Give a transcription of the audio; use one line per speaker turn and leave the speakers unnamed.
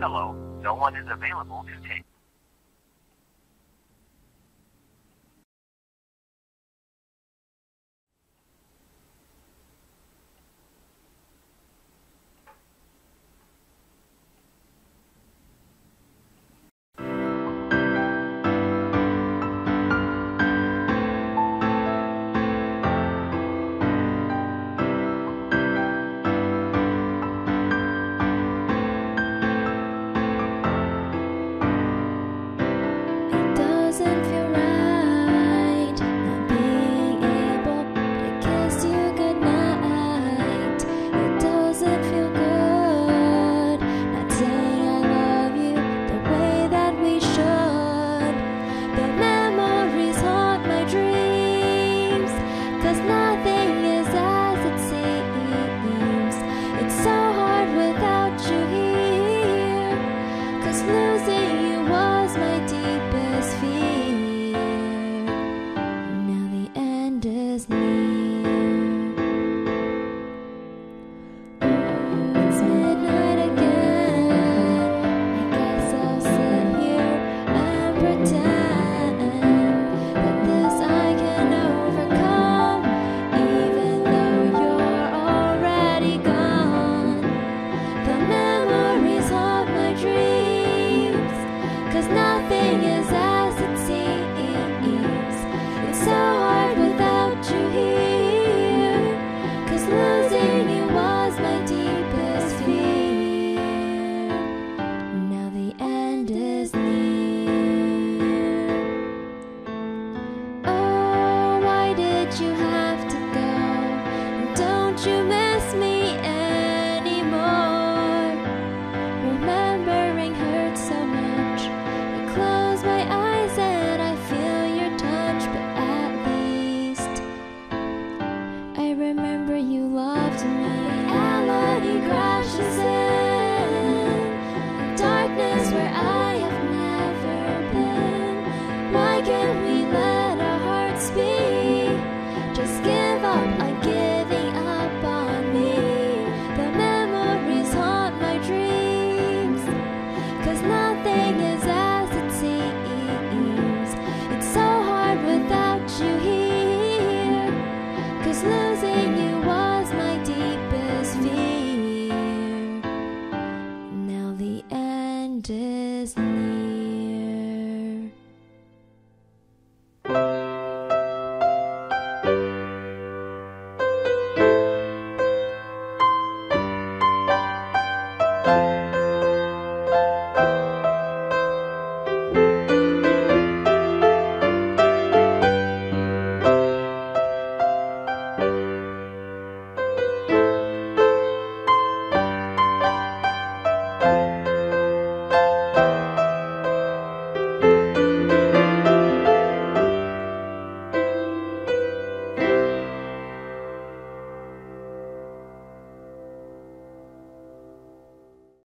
Hello, no one is available to take. music was my dear. nothing